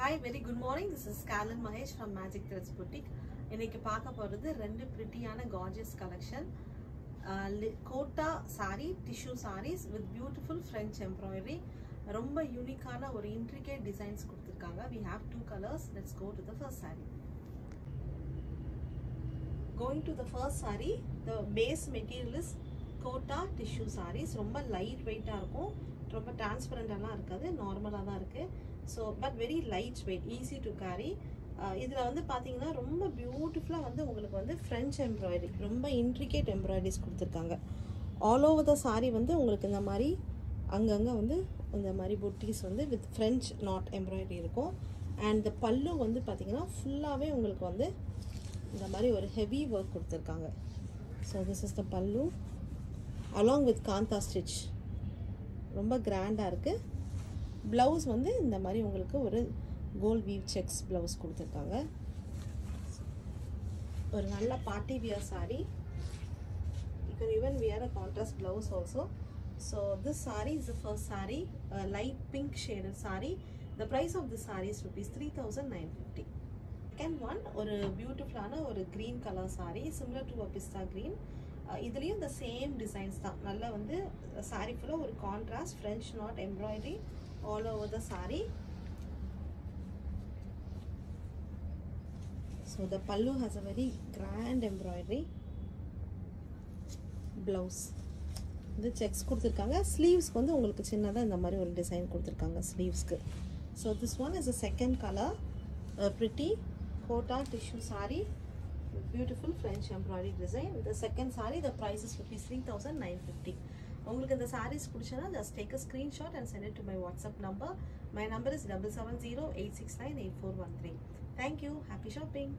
Hi very good morning this is gallon Mahesh from magic threads boutique இன்னைக்கு பார்க்க போகிறது ரெண்டு பிரிட்டியான gorgeous collection kota sari tissue saris with beautiful French embroidery ரொம்ப யூனிக்கான ஒரு intricate designs கொடுத்துருக்காங்க. We have two colours let's go to the first sari going to the first sari the base material is kota tissue saris ரொம்ப light வெயிட்டாக இருக்கும். ரொம்ப டிரான்ஸ்பரண்டாலாம் இருக்காது. நார்மலாக தான் இருக்குது so but very light weight easy to carry இதில் வந்து பார்த்தீங்கன்னா ரொம்ப பியூட்டிஃபுல்லாக வந்து உங்களுக்கு வந்து ஃப்ரெஞ்ச் எம்ப்ராய்டரி ரொம்ப இன்ட்ரிகேட் எம்ப்ராய்டரிஸ் கொடுத்துருக்காங்க. ஆல் ஓவர் த சாரீ வந்து உங்களுக்கு இந்த மாதிரி அங்கங்கே வந்து இந்த மாதிரி புட்டிஸ் வந்து வித் ஃப்ரெஞ்ச் நாட் எம்ப்ராய்டரி இருக்கும். அண்ட் இந்த பல்லு வந்து பார்த்தீங்கன்னா ஃபுல்லாகவே உங்களுக்கு வந்து இந்த மாதிரி ஒரு ஹெவி ஒர்க் கொடுத்துருக்காங்க. So this is the pallu along with Kantha stitch ரொம்ப கிராண்டாக இருக்குது ப்ளவுஸ் வந்து இந்த மாதிரி உங்களுக்கு ஒரு கோல்ட் வீவ் செக்ஸ் ப்ளவுஸ் கொடுத்துருக்காங்க. ஒரு நல்ல party wear sari you can even wear a contrast blouse also so this sari is the first sari light pink shaded sari the price of the saris rupees three thousand nine fifty second one ஒரு பியூட்டிஃபுல்லான ஒரு green colour sari similar to a pista green இதுலேயும் இந்த same designs தான். நல்லா வந்து சாரீ ஃபுல்லாக ஒரு contrast French knot embroidery all over the sari so the pallu has a very grand embroidery blouse வந்து செக்ஸ் கொடுத்துருக்காங்க. ஸ்லீவ்ஸ்க்கு வந்து உங்களுக்கு சின்னதாக இந்த மாதிரி ஒரு டிசைன் கொடுத்துருக்காங்க ஸ்லீவ்ஸ்க்கு so this one is a second colour pretty Kota tissue sari beautiful French embroidery design இந்த second sari the price is rupees three thousand nine fifty உங்களுக்கு இந்த saris பிடிச்சனா just take a screenshot and send to my WhatsApp number my number is double seven zero eight six nine eight four one three thank you happy shopping